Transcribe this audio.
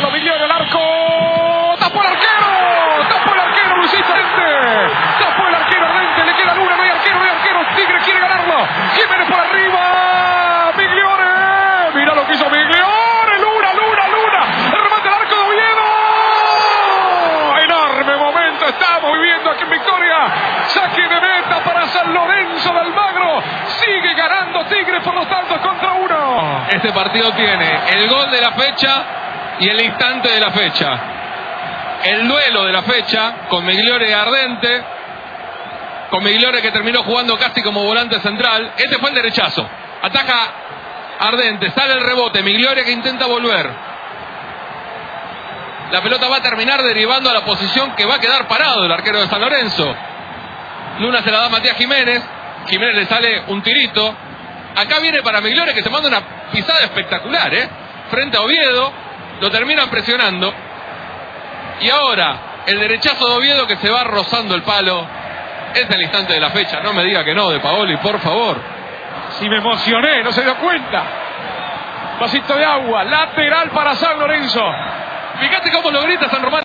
ganarlo. Migliore el arco. Tapó el arquero. Tapó el arquero Luisito Rente. Tapó el arquero Rente. Le queda Luna. No hay arquero, no hay arquero. Tigre quiere ganarlo. Jiménez por arriba. Migliore. Mira lo que hizo Migliore. Luna, Luna, Luna. Remate el arco de Oviedo. Enorme momento estamos viviendo aquí en Victoria. Saque de meta para San Lorenzo del Magro. Sigue ganando Tigre por los tantos contra uno. Este partido tiene el gol de la fecha y el instante de la fecha. El duelo de la fecha con Migliore Ardente. Con Migliore que terminó jugando casi como volante central. Este fue el derechazo. Ataca Ardente, sale el rebote. Migliore que intenta volver. La pelota va a terminar derivando a la posición que va a quedar parado el arquero de San Lorenzo. Luna se la da a Matías Jiménez. Jiménez le sale un tirito. Acá viene para Migliore que se manda una pisada espectacular, ¿eh? Frente a Oviedo. Lo terminan presionando. Y ahora, el derechazo de Oviedo que se va rozando el palo. Es el instante de la fecha. No me diga que no, de Paoli, por favor. Si me emocioné, no se dio cuenta. Vasito de agua, lateral para San Lorenzo. Fíjate cómo lo grita San Román.